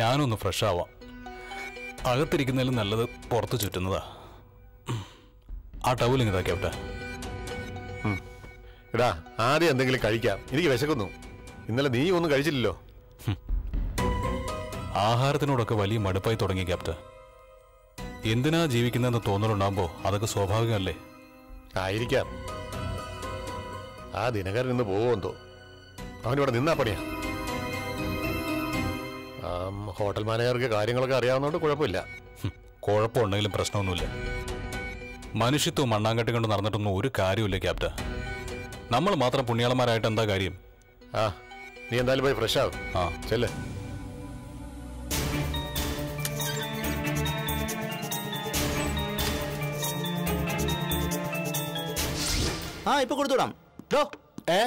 ഞാനൊന്ന് ഫ്രഷ് ആവാം അകത്തിരിക്കുന്നതിലും നല്ലത് പുറത്ത് ചുറ്റുന്നതാ. ആ ടൗൽ ഇങ്ങനെ ക്യാപ്റ്റൻ എടാ ആദ്യം എന്തെങ്കിലും കഴിക്കാം. എനിക്ക് വിശക്കുന്നു. ഇന്നലെ നീ ഒന്നും കഴിച്ചില്ലല്ലോ. ആഹാരത്തിനോടൊക്കെ വലിയ മടുപ്പായി തുടങ്ങി ക്യാപ്റ്റൻ. എന്തിനാ ജീവിക്കുന്നതെന്ന് തോന്നലുണ്ടാകുമ്പോൾ അതൊക്കെ സ്വാഭാവികമല്ലേ? ആയിരിക്കാം. ആ ദിനകരൻ ഇന്ന് പോകുമെന്തോ അവനിവിടെ നിന്നാ പണിയാ. ഹോട്ടൽ മാനേജർക്ക് കാര്യങ്ങളൊക്കെ അറിയാവുന്നതുകൊണ്ട് കുഴപ്പമില്ല. കുഴപ്പമുണ്ടെങ്കിലും പ്രശ്നമൊന്നുമില്ല. മനുഷ്യത്വം മണ്ണാങ്കട്ടി കൊണ്ട് നടന്നിട്ടൊന്നും ഒരു കാര്യമില്ല ക്യാപ്റ്റ നമ്മൾ മാത്രം പുണ്യാളന്മാരായിട്ട് എന്താ കാര്യം? ആ നീ എന്തായാലും പോയി ഫ്രഷ് ആവും. ആ. ചെല്ലേ. ആ ഇപ്പൊ കൊടുത്തുവിടാം. ഏ?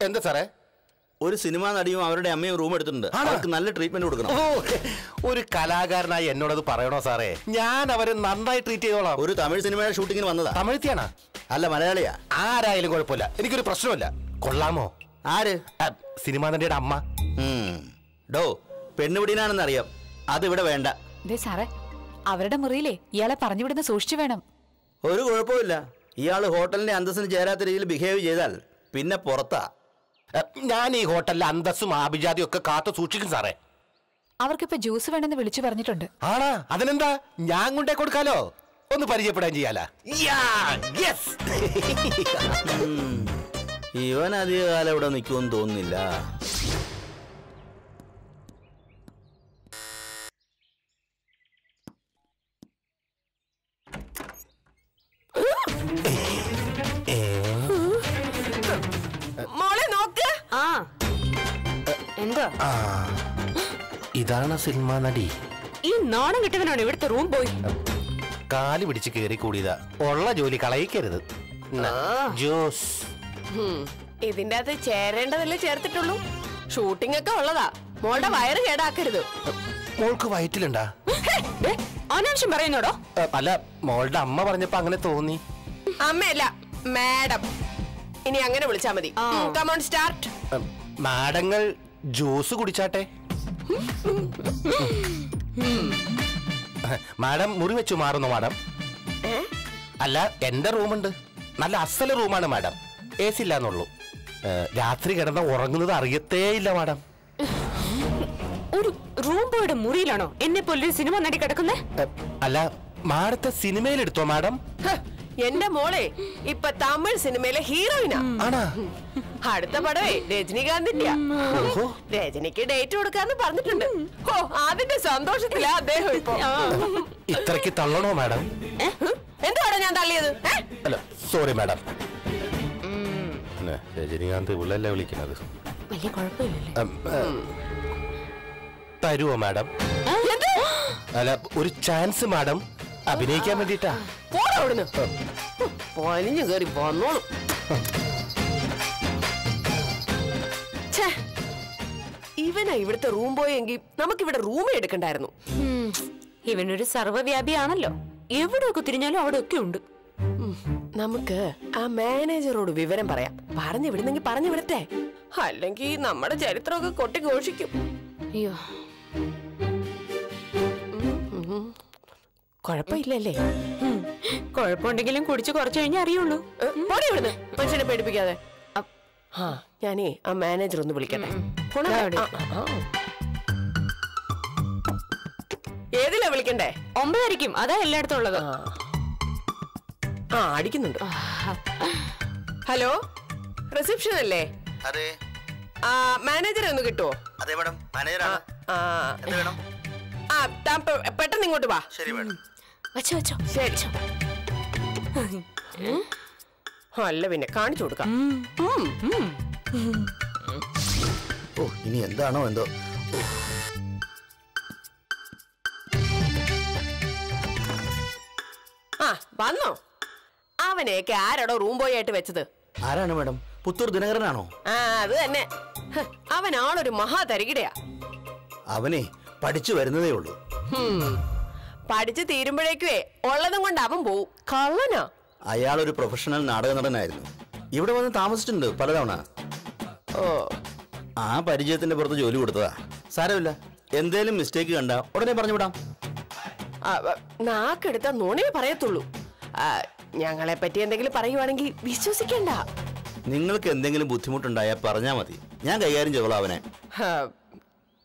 എന്താ സാറേ? ഒരു സിനിമാ നടിയും അവരുടെ അമ്മയും റൂം എടുത്തിട്ടുണ്ട്. അവർക്ക് നല്ല ട്രീറ്റ്മെന്റ് കൊടുക്കണം. ഒരു കലാകാരനായി എന്നോടത് പറയണോ സാറേ? ഞാൻ അവരെ നന്നായി ട്രീറ്റ് ചെയ്തോളാം. ഒരു തമിഴ് സിനിമയുടെ ഷൂട്ടിങ്ങിന് വന്നതാ. തമിഴ്ത്തിയാണോ? അല്ല മലയാളിയാ. ആരായാലും കുഴപ്പമില്ല. എനിക്കൊരു പ്രശ്നമില്ല കൊള്ളാമോ? ആര്? സിനിമാ നടിയുടെ അമ്മ. ഡോ പെണ്ണുപിടിനാണെന്ന് അറിയാം അത് ഇവിടെ വേണ്ട. ദേ സാറേ അവരുടെ മുറിയിലെ ഇയാളെ പറഞ്ഞുവിടുന്ന സൂക്ഷിച്ചു വേണം. ഒരു കുഴപ്പമില്ല ഇയാൾ ഹോട്ടലിന്റെ അന്തസ്സിന് ചേരാത്ത രീതിയിൽ ബിഹേവ് ചെയ്താൽ പിന്നെ പുറത്താ. ഞാൻ ഈ ഹോട്ടലിലെ അന്തസ്സും ആഭിജാതിയും ഒക്കെ കാത്തു സൂക്ഷിക്കും സാറേ. അവർക്കിപ്പോ ജ്യൂസ് വേണമെന്ന് വിളിച്ചു പറഞ്ഞിട്ടുണ്ട്. ആണാ? അതിനെന്താ? ഞാൻ കൊണ്ടേ കൊടുക്കാലോ? ഒന്ന് പരിചയപ്പെടാൻ ചെയ്യാല? ഇവൻ അധികകാലം ഇവിടെ നിൽക്കുമെന്ന് തോന്നുന്നില്ല. എന്താ? ഇതാണ് സിനിമ നടി. ഈ നാണം കിട്ടവനാണ് ഇവിടുത്തെ റൂം പോയി കാൽ പിടിച്ച് കേറി കൂടിയതാ. ഉള്ള ജോലി കളയിക്കരുത്. ജോസ്. ഇതിന്റെ അകത്ത് ചേരേണ്ടതല്ലേ ചേർത്തിട്ടുള്ളൂ? ഷൂട്ടിംഗ് ഒക്കെ ഉള്ളതാ. മോളുടെ വയറ് കേടാക്കരുത്. മോൾക്ക് വയറ്റിലുണ്ടാ? അനാവശ്യം പറയുന്നോടോ? അല്ല മോളുടെ അമ്മ പറഞ്ഞപ്പോ അങ്ങനെ തോന്നി. അമ്മയല്ല മാഡം. ഇനി അങ്ങനെ വിളിച്ചാ മതി. കമോൺ സ്റ്റാർട്ട് മാഡങ്ങൾ ജ്യൂസ് കുടിച്ചാട്ടെ? മാഡം മുറി വെച്ചു മാറുന്നു മാഡം. അല്ല എന്റെ റൂമുണ്ട്. നല്ല അസല റൂമാണ് മാഡം. എ സി ഇല്ലാന്നുള്ളൂ രാത്രി കിടന്ന ഉറങ്ങുന്നത് അറിയത്തേ ഇല്ല മാഡം. ഒരു റൂം ബോയുടെ മുറിയിലാണോ? എന്നെ പോലൊരു സിനിമ നടി കിടക്കുന്നേ? അല്ല മാഡത്തെ സിനിമയിലെടുത്തോ മാഡം? എന്റെ മോളെ ഇപ്പൊ തമിഴ് സിനിമയിലെ ഹീറോയിനാ. അടുത്ത പടവേ രജനികാന്തിന്റെ രജനിക്ക് ഡേറ്റ് കൊടുക്കാന്ന് പറഞ്ഞിട്ടുണ്ട്. ഓ അതിന്റെ സന്തോഷത്തിലാ അദ്ദേഹം ഇപ്പൊ. ഇത്രക്ക് തള്ളണോ മാഡം? എന്തുവാടാ ഞാൻ തള്ളിയത്? അല്ല സോറി മാഡം. രജനീകാന്ത് ഉള്ളല്ലേ വിളിക്കുന്നത്? വലിയ തരുവോ മാഡം? എന്ത്? അല്ല ഒരു ചാൻസ് മാഡം അഭിനയിക്കാൻ വേണ്ടിട്ടാ അവിടുന്ന്. വലിഞ്ഞു കയറി വന്നോളും. ഇവനാ ഇവിടുത്തെ റൂം പോയെങ്കിൽ നമുക്കിവിടെ റൂം എടുക്കണ്ടായിരുന്നു. ഇവനൊരു സർവവ്യാപിയാണല്ലോ എവിടെയൊക്കെ തിരിഞ്ഞാലും അവിടെ ഒക്കെ ഉണ്ട് നമുക്ക് ആ മാനേജറോട് വിവരം പറയാം. പറഞ്ഞു വിടുന്നെങ്കിൽ പറഞ്ഞു വിടട്ടെ. അല്ലെങ്കിൽ നമ്മുടെ ചരിത്രമൊക്കെ കൊട്ടി ഘോഷിക്കും. അയ്യോ കുഴപ്പമില്ലല്ലേ? കുഴപ്പമുണ്ടെങ്കിലും കുടിച്ച് കുറച്ച് കഴിഞ്ഞാൽ അറിയുള്ളൂ. പോടി ഇവിടുന്ന്. മനുഷ്യനെ പേടിപ്പിക്കാതെ. ആ ഞാനേ ആ മാനേജർ ഒന്ന് വിളിക്കട്ടെ. ഏതിലാ വിളിക്കണ്ടേ? ഒമ്പതായിരിക്കും അതാ എല്ലായിടത്തും ഉള്ളത്. ആ. അടിക്കുന്നുണ്ട്. ഹലോ? റിസപ്ഷൻ അല്ലേ? അതെ. ആ മാനേജറെ ഒന്ന് കിട്ടുമോ അതെ മാഡം ആ, മാനേജറാണ് ആ എന്ത് വേണം? ആ പെട്ടെന്ന് ഇങ്ങോട്ട് വാ. ശരി മാഡം വച്ചോ വച്ചോ ശരി. അല്ല പിന്നെ കാണിച്ചു കൊടുക്കാം. ഓ ഇനി എന്താണോ എന്തോ? ആ വന്നോ. അവനെയൊക്കെ ആരാടോ റൂം ബോയ് ആയിട്ട് വെച്ചത്. ആരാണ് മാഡം? പുത്തൂർ ദിനകരനാണോ? ആ അത് തന്നെ. അവനാളൊരു മഹാതരികിടയാ. അവനെ പഠിച്ചു വരുന്നതേ ഉള്ളൂ. പഠിച്ച് തീരുമ്പോഴേക്കുവേ ഉള്ളതും കൊണ്ട് അവൻ പോവും. അയാൾ ഒരു പ്രൊഫഷണൽ നാടക നടനായിരുന്നു. ഇവിടെ വന്ന് താമസിച്ചിട്ടുണ്ട് പലതവണ. ഓ. ആ പരിചയത്തിന്റെ പുറത്ത് ജോലി കൊടുത്തതാ. സാരമില്ല. എന്തേലും മിസ്റ്റേക്ക് കണ്ട ഉടനെ പറഞ്ഞു വിടാം നാക്കെടുത്ത നുണയെ പറയത്തുള്ളൂ. ഞങ്ങളെ പറ്റി എന്തെങ്കിലും പറയുവാണെങ്കിൽ വിശ്വസിക്കണ്ട. നിങ്ങൾക്ക് എന്തെങ്കിലും ബുദ്ധിമുട്ടുണ്ടായാൽ പറഞ്ഞാ മതി. ഞാൻ കൈകാര്യം ചെയ്തോളാം അവനെ.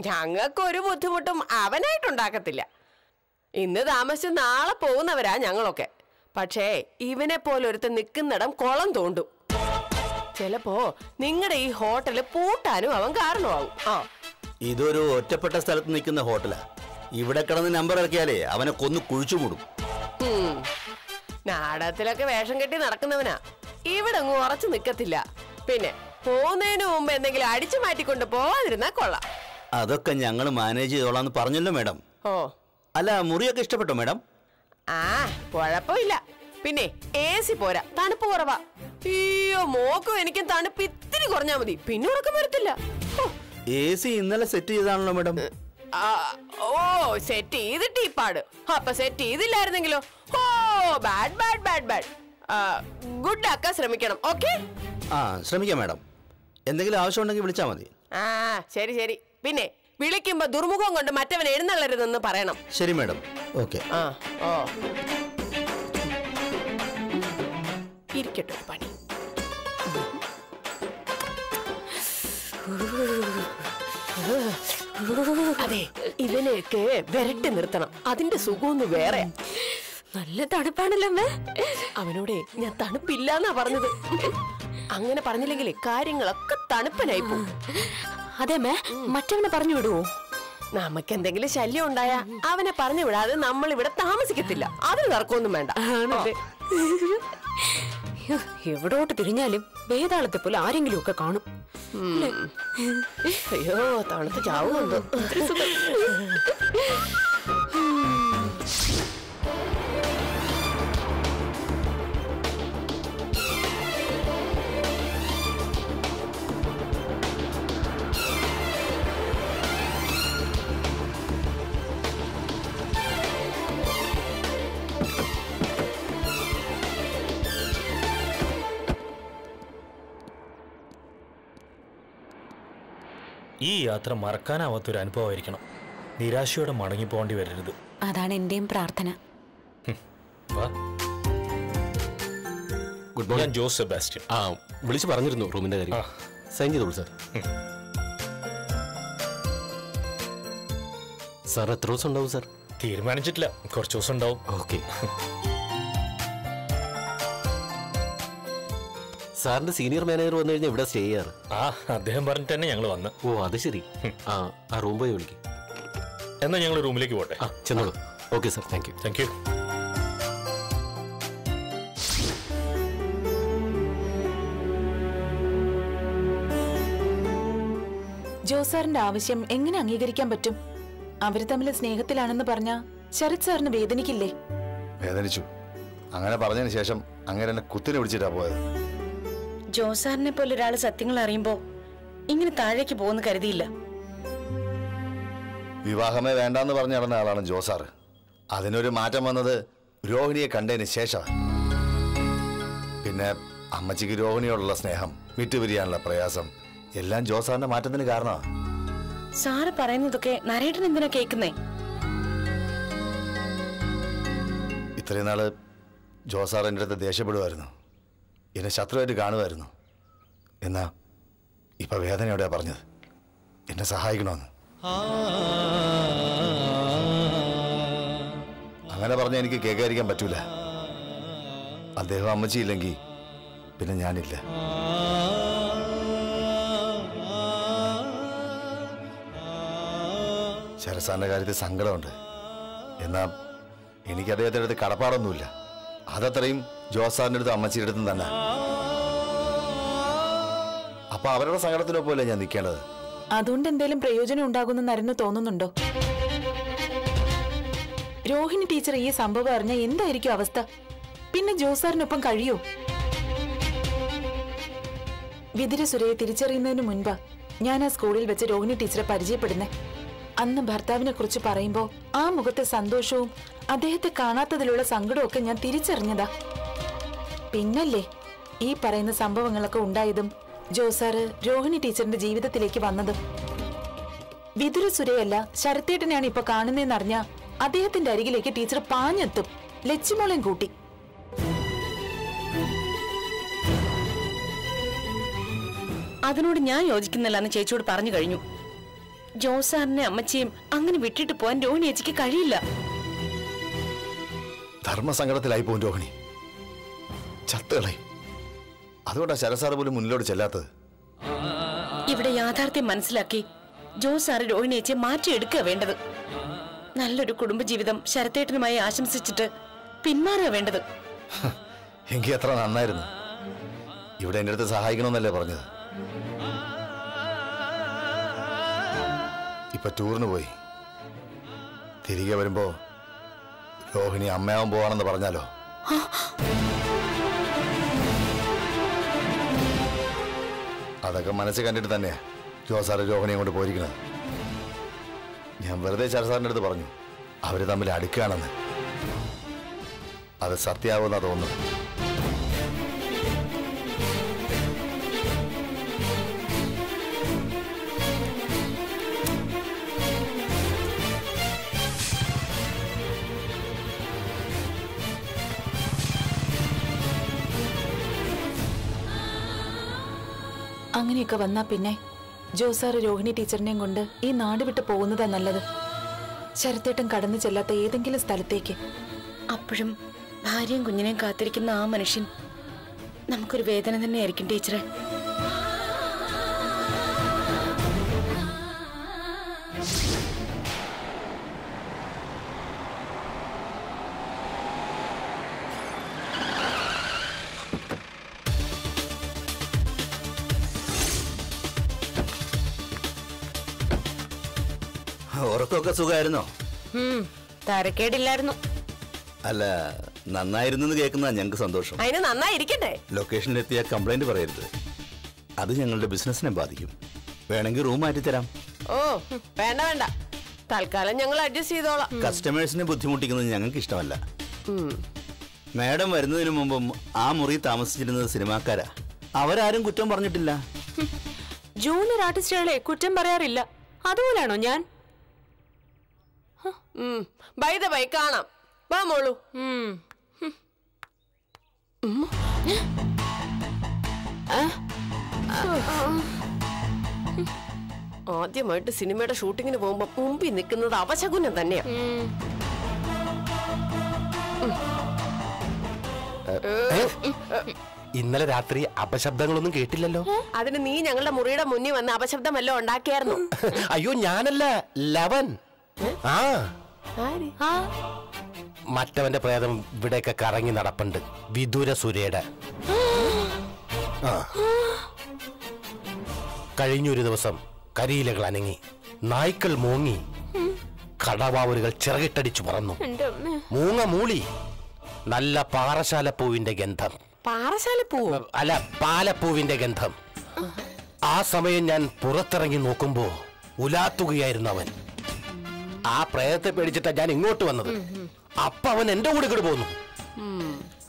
ഞങ്ങൾക്കൊരു ബുദ്ധിമുട്ടും അവനായിട്ടുണ്ടാക്കത്തില്ല. ഇന്ന് താമസിച്ച് നാളെ പോകുന്നവരാ ഞങ്ങളൊക്കെ. പക്ഷേ ഇവനെ പോലെ ഒരുത്ത് നിൽക്കുന്നിടം കുളം തോണ്ടും. ചിലപ്പോ നിങ്ങളുടെ ഈ ഹോട്ടൽ പൂട്ടാനും അവൻ കാരണമാകും. ആ. ഇതൊരു ഒറ്റപ്പെട്ട സ്ഥലത്ത് നിൽക്കുന്ന ഹോട്ടലാ. ഇവിടെ കിടന്ന് നമ്പർ ഇറക്കിയാലേ അവനെ കൊന്നു കുഴിച്ചു മൂടും. നാടകത്തിലൊക്കെ വേഷം കെട്ടി നടക്കുന്നവനാ. ഇവിടെ അങ്ങ് ഉറച്ചു നിക്കത്തില്ല. പിന്നെ പോകുന്നതിന് മുമ്പ് എന്തെങ്കിലും അടിച്ചു മാറ്റിക്കൊണ്ട് പോവാതിരുന്നാ കൊള്ളാം. അതൊക്കെ ഞങ്ങൾ മാനേജ് ചെയ്തോളാന്ന് പറഞ്ഞല്ലോ മാഡം. ഓ. അല്ല മുറിയൊക്കെ ഇഷ്ടപ്പെട്ടോ മാഡം? ആ കുഴപ്പമില്ല. പിന്നെ എ സി പോരാ തണുപ്പ് കുറവാ. അയ്യോ മോക്കും എനിക്കും തണുപ്പ് ഇത്തിരി കുറഞ്ഞാ മതി. പിന്നെ ഉറക്കം വരത്തില്ല. എ സി ഇന്നലെ സെറ്റ് ചെയ്താണല്ലോ മാഡം. ഓ സെറ്റ് ചെയ്തിട്ട് ഈ പാട്. അപ്പൊ സെറ്റ് ചെയ്തില്ലായിരുന്നെങ്കിലോ? ഓ bad bad bad bad good ആക്കാൻ ശ്രമിക്കണം ഓക്കെ ആ ശ്രമിക്കാം മാഡം. എന്തെങ്കിലും ആവശ്യമുണ്ടെങ്കിൽ വിളിച്ചാൽ മതി. ആ ശരി ശരി. പിന്നെ വിളിക്കുമ്പോ ദുർമുഖം കൊണ്ട് മറ്റവൻ എഴുന്നള്ളരുതെന്ന് പറയണം. ശരി മാഡം. ഓക്കെ. ആ ഓ. ഇരിക്കട്ടെ ഒരു പണി. അതെ ഇവനെയൊക്കെ വിരട്ടി നിർത്തണം. അതിന്റെ സുഖമൊന്ന് വേറെ. നല്ല തണുപ്പാണല്ലോ അവനോടെ ഞാൻ തണുപ്പില്ലാന്നാ പറഞ്ഞത്. അങ്ങനെ പറഞ്ഞില്ലെങ്കിൽ കാര്യങ്ങളൊക്കെ തണുപ്പനായി പോകും അതെ അമ്മേ മറ്റവനെ പറഞ്ഞു വിടുവോ? നമുക്ക് എന്തെങ്കിലും ശല്യം ഉണ്ടായ അവനെ പറഞ്ഞു വിടാതെ നമ്മൾ ഇവിടെ താമസിക്കത്തില്ല. അതിന് തർക്കമൊന്നും വേണ്ട. എവിടോട്ട് തിരിഞ്ഞാലും വേതാളത്തെ പോലെ ആരെങ്കിലും ഒക്കെ കാണും അയ്യോ തണുത്ത് ചാവുന്നുണ്ടോ. ഈ യാത്ര മറക്കാനാവാത്തൊരു അനുഭവമായിരിക്കണം. നിരാശയോടെ മടങ്ങി പോകേണ്ടി വരരുത്. അതാണ് എന്റെയും പ്രാർത്ഥന. വാ. ഗുഡ് ഞാൻ മോർണിംഗ് ജോസ് സെബാസ്റ്റ്യൻ. ആ വിളിച്ചു പറഞ്ഞിരുന്നു റൂമിന്റെ കാര്യം. സൈൻ ചെയ്തോളൂ സാർ സാർ എത്ര ദിവസം ഉണ്ടാവും സാർ തീരുമാനിച്ചിട്ടില്ല. കുറച്ച് ദിവസം ഉണ്ടാവും. ഓക്കെ സാറിന്റെ സീനിയർ മാനേജർ വന്നു കഴിഞ്ഞാൽ ഇവിടെ സ്റ്റേ ചെയ്യാറ്. ആ അദ്ദേഹം പറഞ്ഞിട്ട് തന്നെ ഞങ്ങൾ വന്ന്. ഓ അത് ശരി. ആ ആ റൂം പോയി വിളിക്കും. എന്നാൽ ഞങ്ങൾ റൂമിലേക്ക് പോട്ടെ. ആ ചെന്നോളൂ. Okay sir. Thank you thank you ജോസാറിന്റെ ആവശ്യം എങ്ങനെ അംഗീകരിക്കാൻ പറ്റും? അവർ തമ്മിൽ സ്നേഹത്തിലാണെന്ന് പറഞ്ഞ ശരത് സാറിന് വേദനിക്കില്ലേ? വേദനിച്ചു. അങ്ങനെ പറഞ്ഞതിന് ശേഷം അങ്ങനെ എന്നെ കുത്തിനെ പിടിച്ചിട്ടാ പോയത്. ജോസാറിനെ പോലെ ഒരാൾ സത്യങ്ങൾ അറിയുമ്പോ ഇങ്ങനെ താഴേക്ക് പോകുന്ന കരുതിയില്ല. വിവാഹമേ വേണ്ടാന്ന് പറഞ്ഞ നടന്ന ആളാണ് ജോസാർ അതിനൊരു മാറ്റം വന്നത് രോഹിണിയെ കണ്ടതിന് ശേഷം പിന്നെ അമ്മച്ചിക്ക് രോഹിണിയോടുള്ള സ്നേഹം വിട്ടുപിരിയാനുള്ള പ്രയാസം എല്ലാം ജോസാറിന്റെ മാറ്റത്തിന് കാരണമാണ് സാറ് പറയുന്നതൊക്കെ നരേട്ടൻ എന്തിനാ കേൾക്കുന്നേ? ഇത്രയും നാൾ ജോസാർ എന്റെ അടുത്ത് ദേഷ്യപ്പെടുമായിരുന്നു എന്നെ ശത്രുവായിട്ട് കാണുമായിരുന്നു. എന്നാ ഇപ്പൊ വേദനയോടെയാ പറഞ്ഞത്? എന്നെ സഹായിക്കണമെന്ന് അങ്ങനെ പറഞ്ഞ എനിക്ക് കേൾക്കാതിരിക്കാൻ പറ്റൂല. അദ്ദേഹം അമ്മച്ചിയില്ലെങ്കിൽ പിന്നെ ഞാനില്ല. ശരസാന്റെ കാര്യത്തിൽ സങ്കടമുണ്ട്. എന്നാ എനിക്ക് അദ്ദേഹത്തിന്റെ അടുത്ത് കടപ്പാടൊന്നുമില്ല. അതത്രയും ജോസാറിന്റെ അടുത്തും അമ്മച്ചിയുടെ അടുത്തും തന്നെ. അപ്പൊ അവരുടെ സങ്കടത്തിനൊപ്പമല്ലേ ഞാൻ നിൽക്കേണ്ടത്. അതുകൊണ്ട് എന്തെങ്കിലും പ്രയോജനം ഉണ്ടാകുന്ന നരന് തോന്നുന്നുണ്ടോ? രോഹിണി ടീച്ചർ ഈ സംഭവം അറിഞ്ഞ എന്തായിരിക്കും അവസ്ഥ? പിന്നെ ജോസാറിനൊപ്പം കഴിയോ? വിതിരസുരയെ തിരിച്ചറിയുന്നതിന് മുൻപ് ഞാൻ ആ സ്കൂളിൽ വെച്ച് രോഹിണി ടീച്ചറെ പരിചയപ്പെടുന്നേ. അന്ന് ഭർത്താവിനെ കുറിച്ച് പറയുമ്പോ ആ മുഖത്തെ സന്തോഷവും അദ്ദേഹത്തെ കാണാത്തതിലുള്ള സങ്കടവും ഒക്കെ ഞാൻ തിരിച്ചറിഞ്ഞതാ. പിന്നല്ലേ ഈ പറയുന്ന സംഭവങ്ങളൊക്കെ ഉണ്ടായതും ജോസാറ് രോഹിണി ടീച്ചറിന്റെ ജീവിതത്തിലേക്ക് വന്നതും. വിതുര സുരയല്ല ശരത്തേട്ടനെയാണ് ഇപ്പൊ കാണുന്നതെന്നറിഞ്ഞ അദ്ദേഹത്തിന്റെ അരികിലേക്ക് ടീച്ചർ പാഞ്ഞെത്തും. ലച്ചിമോളെയും കൂട്ടി. അതിനോട് ഞാൻ യോജിക്കുന്നില്ല എന്ന് ചേച്ചിയോട് പറഞ്ഞു കഴിഞ്ഞു. ജോസാറിനെ അമ്മച്ചിയും അങ്ങനെ വിട്ടിട്ട് പോവാൻ രോഹിണി ചേച്ചിക്ക് കഴിയില്ല. ധർമ്മസങ്കടത്തിലായി പോകും രോഹിണി. ചത്തുകളെ അതുകൊണ്ടാ ശരസാറ് പോലും മുന്നിലോട്ട് ചെല്ലാത്തത്. ഇവിടെ യാഥാർത്ഥ്യം മനസ്സിലാക്കി ജോസ് സാറ് രോഹിണിയച്ചെ മാറ്റിയെടുക്കുക വേണ്ടത്. നല്ലൊരു കുടുംബജീവിതം ശരത്തേട്ടനുമായി ആശംസിച്ചിട്ട് പിന്മാറുക വേണ്ടത്. എനിക്ക് എത്ര നന്നായിരുന്നു. ഇവിടെ എന്റെ അടുത്ത് സഹായിക്കണമെന്നല്ലേ പറഞ്ഞത്. ഇപ്പൊ ടൂറിന് പോയി. തിരികെ വരുമ്പോ രോഹിണി അമ്മയാവും പോവാണെന്ന് പറഞ്ഞാലോ? അതൊക്കെ മനസ്സിൽ കണ്ടിട്ട് തന്നെയാ. ജോസാറ് രോഹിണിയെ കൊണ്ട് പോയിരിക്കുന്നത്. ഞാൻ വെറുതെ ചരസാറിന്റെ അടുത്ത് പറഞ്ഞു അവർ തമ്മിൽ അടുക്കുകയാണെന്ന്. അത് സത്യാവുന്ന തോന്നുന്നു അങ്ങനെയൊക്കെ വന്നാ പിന്നെ ജോസാറ് രോഹിണി ടീച്ചറിനെയും കൊണ്ട് ഈ നാട് വിട്ട് പോകുന്നതാ നല്ലത്. ശരത്തേട്ടൻ കടന്നു ചെല്ലാത്ത ഏതെങ്കിലും സ്ഥലത്തേക്ക്. അപ്പോഴും ഭാര്യയും കുഞ്ഞിനെയും കാത്തിരിക്കുന്ന ആ മനുഷ്യൻ നമുക്കൊരു വേദന തന്നെയായിരിക്കും ടീച്ചറെ. ഉറക്കമൊക്കെ സുഖമായിരുന്നോ തരക്കേടില്ലായിരുന്നു. അല്ല നന്നായിരുന്നു എന്ന് കേൾക്കുന്ന ഞങ്ങൾക്ക് സന്തോഷം. അതിന് നന്നായിരിക്കട്ടെ. ലൊക്കേഷനിലെത്തിയ കംപ്ലൈന്റ് പറയരുത്. അത് ഞങ്ങളുടെ ബിസിനസിനെ ബാധിക്കും. വേണമെങ്കിൽ റൂം മാറ്റി തരാം. ഓ വേണ്ട വേണ്ട. തൽക്കാലം ഞങ്ങൾ അഡ്ജസ്റ്റ് ചെയ്തോളാം. കസ്റ്റമേഴ്സിനെ ബുദ്ധിമുട്ടിക്കുന്നത് ഞങ്ങൾക്ക് ഇഷ്ടമല്ല. മാഡം വരുന്നതിന് മുമ്പും ആ മുറി താമസിച്ചിരുന്നത് സിനിമാക്കാരാ. അവരാരും കുറ്റം പറഞ്ഞിട്ടില്ല. ജൂനിയർ ആർട്ടിസ്റ്റുകളെ കുറ്റം പറയാറില്ല. അതുപോലാണോ ഞാൻ? ബൈ ദ ബൈ കാണാം. വാ മോളു. ആദ്യമായിട്ട് സിനിമയുടെ ഷൂട്ടിങ്ങിന് പോകുമ്പോ മുമ്പിൽ നിൽക്കുന്നത് അവശകുനം തന്നെയാ. ഇന്നലെ രാത്രി അപശബ്ദങ്ങളൊന്നും കേട്ടില്ലല്ലോ? അതിന് നീ ഞങ്ങളുടെ മുറിയുടെ മുന്നിൽ വന്ന് അപശബ്ദമല്ലോ ഉണ്ടാക്കിയായിരുന്നു? അയ്യോ ഞാനല്ല ലവൻ. ആ. ആ. മറ്റവന്റെ പ്രേതം ഇവിടെയൊക്കെ കറങ്ങി നടപ്പുണ്ട്. വിദൂര സുരയുടെ ആ. കഴിഞ്ഞൊരു ദിവസം കരിയിലകൾ അനങ്ങി. നായ്ക്കൾ മൂങ്ങി. കടവാവലുകൾ ചിറകിട്ടടിച്ചു പറന്നു. മൂങ്ങ മൂളി. നല്ല പാറശാലപ്പൂവിന്റെ ഗന്ധം. പാറശാല പോവോ അല്ല പാലപ്പൂവിന്റെ ഗന്ധം. ആ സമയം ഞാൻ പുറത്തിറങ്ങി നോക്കുമ്പോ ഉലാത്തുകയായിരുന്നു അവൻ. ആ പ്രേതത്തെ പേടിച്ചിട്ടാ ഞാൻ ഇങ്ങോട്ട് വന്നത്. അപ്പൊ അവൻ എന്റെ കൂടെ കൂടെ പോന്നു.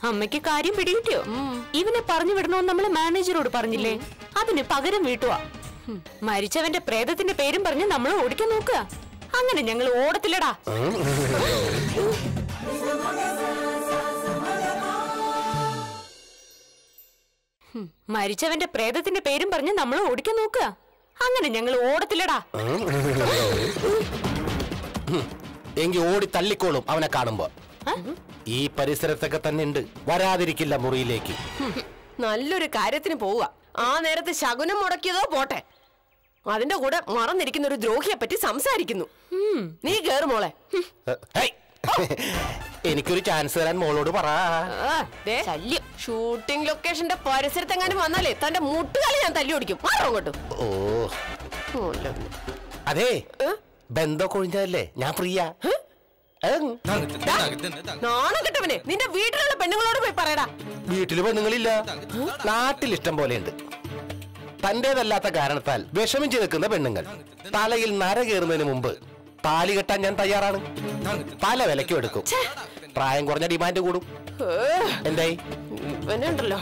അമ്മയ്ക്ക് കാര്യം പിടികിട്ടിയോ? ഇവനെ പറഞ്ഞു വിടണോന്ന് നമ്മൾ മാനേജറോട് പറഞ്ഞില്ലേ? അതിന് പകരം വീട്ടുവാ. മരിച്ചവന്റെ പ്രേതത്തിന്റെ പേരും പറഞ്ഞ് നമ്മൾ ഓടിക്കാൻ നോക്കുക. അങ്ങനെ ഞങ്ങൾ ഓടത്തില്ലടാ. മരിച്ചവന്റെ പ്രേതത്തിന്റെ പേരും പറഞ്ഞ് നമ്മൾ ഓടിക്കാൻ നോക്കുക. അങ്ങനെ ഞങ്ങൾ ഓടത്തില്ലടാ. എങ്കി ഓടി തള്ളിക്കോളും അവനെ കാണുമ്പോ. ഈ പരിസരത്തൊക്കെ തന്നെ ഉണ്ട് വരാതിരിക്കില്ല മുറിയിലേക്ക്. നല്ലൊരു കാര്യത്തിന് പോവുക. ആ നേരത്ത് ശകുനം മുടക്കിയതോ പോട്ടെ. അതിന്റെ കൂടെ മറന്നിരിക്കുന്ന ഒരു ദ്രോഹിയെ പറ്റി സംസാരിക്കുന്നു. നീ കേറു മോളെ. എനിക്കൊരു ചാൻസ് തരാൻ മോളോട് പറ. ദേ, ഷൂട്ടിംഗ് ലൊക്കേഷന്റെ പരിസരത്തെങ്ങാനും വന്നാലേ തന്റെ മുട്ടുകാലി ഞാൻ തല്ലി ഓടിക്കും മാറോ അങ്ങോട്ട്. ഓ. ഓല. അതെ. ബന്ധം കൊഴിഞ്ഞതല്ലേ ഞാൻ പ്രിയ. നാണം കിട്ടവനെ നിന്റെ വീട്ടിലുള്ള പെണ്ണുങ്ങളോട് പോയി പറയടാ. വീട്ടിൽ പെണ്ണുങ്ങളില്ല. നാട്ടിൽ ഇഷ്ടം പോലെയുണ്ട്. തന്റേതല്ലാത്ത കാരണത്താൽ വിഷമിച്ച് നിൽക്കുന്ന പെണ്ണുങ്ങൾ. തലയിൽ നര കയറുന്നതിന് മുമ്പ് താലി കെട്ടാൻ ഞാൻ തയ്യാറാണ്. പല വിലക്കും എടുക്കും. പ്രായം കുറഞ്ഞ ഡിമാൻഡ് കൂടും. എന്തായി? ഇവനുണ്ടല്ലോ.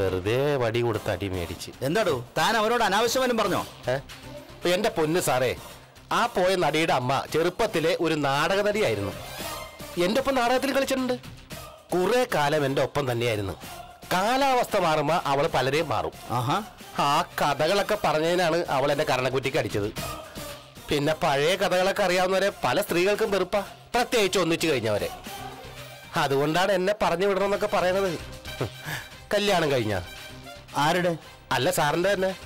വെറുതെ വടി കൊടുത്ത് അടി മേടിച്ച്. എന്താടോ? താൻ അവരോട് അനാവശ്യമാനും പറഞ്ഞോ? എന്റെ പൊന്ന് സാറേ ആ പോയ നടിയുടെ അമ്മ ചെറുപ്പത്തിലെ ഒരു നാടക നടിയായിരുന്നു. എന്റെ ഒപ്പം നാടകത്തിൽ കളിച്ചിട്ടുണ്ട്. കുറെ കാലം എന്റെ ഒപ്പം തന്നെയായിരുന്നു. കാലാവസ്ഥ മാറുമ്പോ അവൾ പലരെയും മാറും. ആ കഥകളൊക്കെ പറഞ്ഞതിനാണ് അവൾ എന്റെ കരണക്കുറ്റിക്ക് അടിച്ചത്. പിന്നെ പഴയ കഥകളൊക്കെ അറിയാവുന്നവരെ പല സ്ത്രീകൾക്കും വെറുപ്പ. പ്രത്യേകിച്ച് ഒന്നിച്ചു കഴിഞ്ഞവരെ. അതുകൊണ്ടാണ് എന്നെ പറഞ്ഞു വിടണമെന്നൊക്കെ പറയണത്. കല്യാണം കഴിഞ്ഞ. ആരുടെ? അല്ല സാറിന്റെ തന്നെ.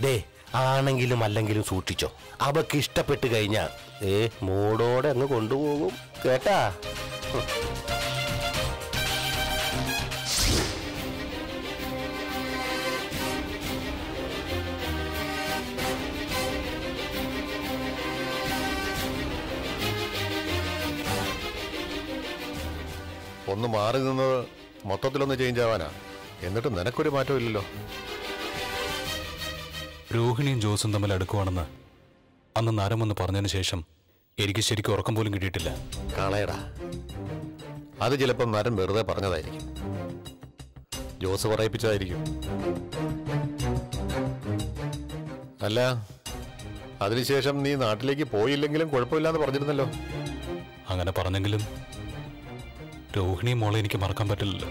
ദേ ആണെങ്കിലും അല്ലെങ്കിലും സൂക്ഷിച്ചോ. അവക്ക് ഇഷ്ടപ്പെട്ട് കഴിഞ്ഞാ. ഏ മൂടോടെ അങ്ങ് കൊണ്ടുപോകും. കേട്ടാ. ഒന്ന് മാറി നിന്നത് മൊത്തത്തിലൊന്ന് ചേഞ്ച് ആവാനാ. എന്നിട്ട് നിനക്കൊരു മാറ്റം ഇല്ലല്ലോ. രോഹിണിയും ജോസും തമ്മിൽ അടുക്കുവാണെന്ന് അന്ന് നരമെന്ന് പറഞ്ഞതിന് ശേഷം എനിക്ക് ശരിക്കും ഉറക്കം പോലും കിട്ടിയിട്ടില്ല. കാണയടാ അത് ചിലപ്പം നരൻ വെറുതെ പറഞ്ഞതായിരിക്കും. ജോസ് പറയിപ്പിച്ചതായിരിക്കും. അല്ല അതിനുശേഷം നീ നാട്ടിലേക്ക് പോയില്ലെങ്കിലും കുഴപ്പമില്ലാന്ന് പറഞ്ഞിരുന്നല്ലോ. അങ്ങനെ പറഞ്ഞെങ്കിലും രോഹിണിയും മോളെ എനിക്ക് മറക്കാൻ പറ്റില്ലല്ലോ.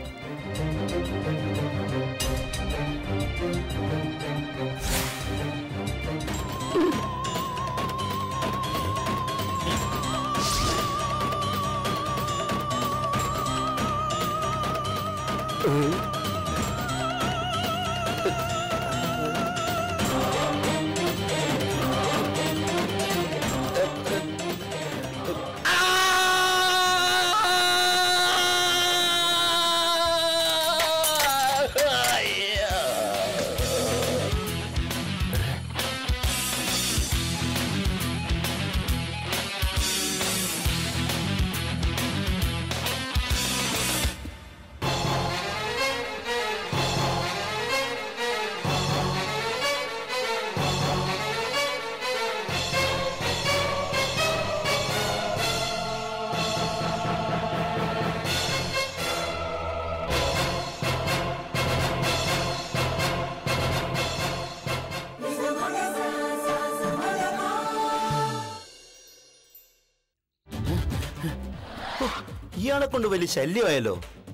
ഇയാളെ കൊണ്ട് വലിയ ശല്യമായല്ലോ.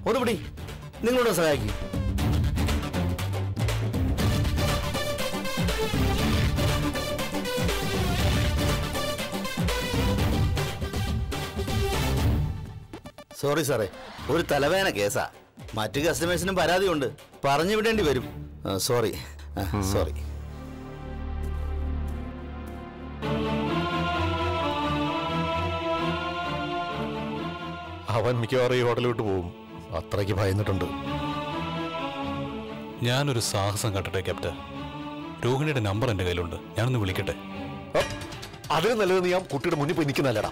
ഒന്നുപിടി നിങ്ങളോട് സഹായിക്കും. സോറി സാറേ ഒരു തലവേന കേസാ. മറ്റു കസ്റ്റമേഴ്സിനും പരാതിയുണ്ട്. പറഞ്ഞു വിടേണ്ടി വരും. സോറി സോറി അവൻ മിക്കവാറും ഈ ഹോട്ടലിൽ വിട്ടു പോകും. അത്രയ്ക്ക് ഭയന്നിട്ടുണ്ട്. ഞാനൊരു സാഹസം കണ്ടട്ടെ ക്യാപ്റ്റൻ. രോഹിണിയുടെ നമ്പർ എന്റെ കയ്യിലുണ്ട്. ഞാനൊന്ന് വിളിക്കട്ടെ? അതിന് നല്ലത് നീ ആ കുട്ടിയുടെ മുന്നിൽ പോയി നിൽക്കുന്നല്ലടാ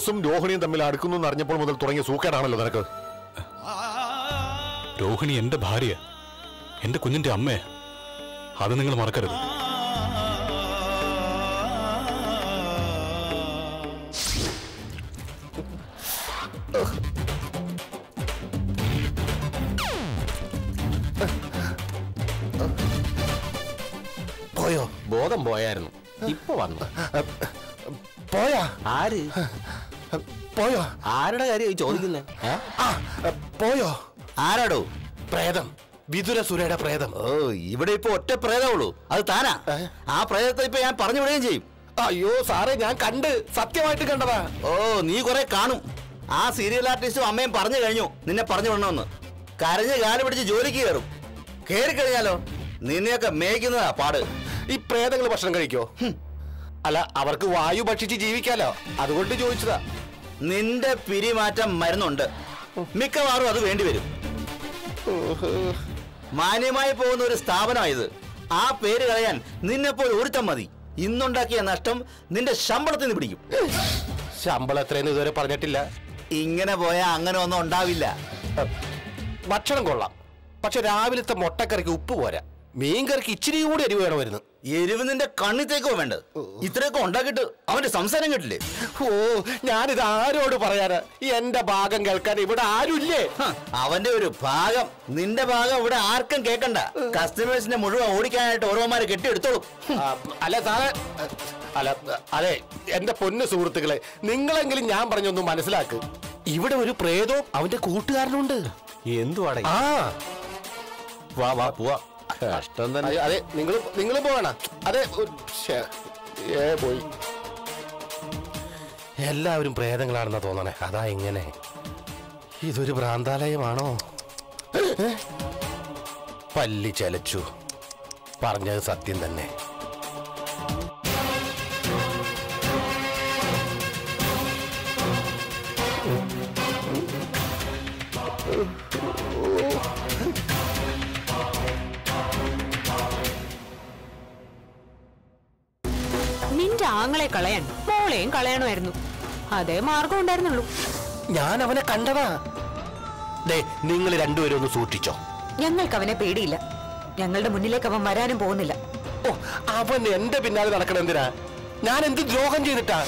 ജോസും രോഹിണിയും തമ്മിൽ അടുക്കുന്നു അറിഞ്ഞപ്പോൾ മുതൽ തുടങ്ങിയ സൂക്കേടാണല്ലോ നിനക്ക്. രോഹിണി എന്റെ ഭാര്യ. എന്റെ കുഞ്ഞിന്റെ അമ്മേ അത് നിങ്ങൾ മറക്കരുത്. പോയോ? ബോധം പോയായിരുന്നു. ഇപ്പൊ വന്നു. പോയാ? ആര്? പോയോ? ആരുടെ കാര്യം ചോദിക്കുന്നേ? പോയോ? ആരാടോ? പ്രേതം. വിതുര സുരയുടെ പ്രേതം. ഓ ഇവിടെ ഇപ്പൊ ഒറ്റ പ്രേതമുള്ളൂ അത് താനാ. ആ പ്രേതത്തെ ഇപ്പൊ ഞാൻ പറഞ്ഞു വിടുകയും ചെയ്യും. അയ്യോ സാറേ ഞാൻ കണ്ട് സത്യമായിട്ട് കണ്ടതാ. ഓ നീ കുറെ കാണും. ആ സീരിയൽ ആർട്ടിസ്റ്റും അമ്മയും പറഞ്ഞു കഴിഞ്ഞു. നിന്നെ പറഞ്ഞു വിടണമെന്ന്. കരഞ്ഞ് കാൽ പിടിച്ച് ജോലിക്ക് കയറും. കയറി കഴിഞ്ഞാലോ? നിന്നെയൊക്കെ മേയ്ക്കുന്നതാ പാട്. ഈ പ്രേതങ്ങൾ ഭക്ഷണം കഴിക്കോ? അല്ല അവർക്ക് വായു ഭക്ഷിച്ച് ജീവിക്കാലോ? അതുകൊണ്ട് ചോദിച്ചതാ. നിന്റെ പിരിമാറ്റം മരുന്നുണ്ട്. മിക്കവാറും അത് വേണ്ടിവരും മാന്യമായി പോകുന്ന ഒരു സ്ഥാപനമായത്. ആ പേര് കളയാൻ നിന്നെപ്പോൾ ഒരുത്തം മതി. ഇന്നുണ്ടാക്കിയ നഷ്ടം നിന്റെ ശമ്പളത്തിൽ നിന്ന് പിടിക്കും. ശമ്പളം എത്രയെന്ന് ഇതുവരെ പറഞ്ഞിട്ടില്ല. ഇങ്ങനെ പോയാൽ അങ്ങനെ ഒന്നും ഉണ്ടാവില്ല. ഭക്ഷണം കൊള്ളാം. പക്ഷെ രാവിലത്തെ മുട്ടക്കറിക്ക് ഉപ്പ് പോരാ. മീൻകറിക്ക് ഇച്ചിരി കൂടി അരിവ് വേണമായിരുന്നു എരിവ് നിന്റെ കണ്ണിത്തേക്കോ വേണ്ടത്. ഇത്രയൊക്കെ ഉണ്ടാക്കിട്ട് അവന്റെ സംസാരം കേട്ടില്ലേ? ഓ ഞാനിത് ആരോട് പറയാനാ? എന്റെ ഭാഗം കേൾക്കാൻ ഇവിടെ ആരുമില്ലേ? അവന്റെ ഒരു ഭാഗം. നിന്റെ ഭാഗം ഇവിടെ ആർക്കും കേക്കണ്ട കസ്റ്റമേഴ്സിന്റെ മുഴുവൻ ഓടിക്കാനായിട്ട് ഓരോമാരെ കെട്ടിയെടുത്തോളും. അല്ല സാറേ അല്ല അതെ എന്റെ പൊന്നു സുഹൃത്തുക്കളെ നിങ്ങളെങ്കിലും ഞാൻ പറഞ്ഞൊന്ന് മനസ്സിലാക്ക്. ഇവിടെ ഒരു പ്രേതവും അവന്റെ കൂട്ടുകാരനുണ്ട്. എന്തുവാടേ? ആ. വാ വാ പോവാ. കഷ്ടം തന്നെ. അതെ നിങ്ങൾ നിങ്ങൾ പോകണം അതെ ഏ പോയി. എല്ലാവരും പ്രേതങ്ങളാണെന്നാ തോന്നണേ. അതാ ഇങ്ങനെ. ഇതൊരു ഭ്രാന്താലയമാണോ? പല്ലി ചലച്ചു. പറഞ്ഞത് സത്യം തന്നെ. ആങ്ങളെ കളയാൻ മോളെയും കളയണമായിരുന്നു. അതേ മാർഗം ഉണ്ടായിരുന്നുള്ളൂ. ഞാൻ അവനെ കണ്ടതാ. ദേ നിങ്ങൾ രണ്ടുപേരും ഒന്ന് സൂക്ഷിച്ചോ. ഞങ്ങൾക്ക് അവനെ പേടിയില്ല. ഞങ്ങളുടെ മുന്നിലേക്ക് അവൻ വരാനും പോകുന്നില്ല. ഓ അവൻ എന്റെ പിന്നാലെ നടക്കണെന്തിനാ ഞാൻ എന്ത് ദ്രോഹം ചെയ്തിട്ടാ?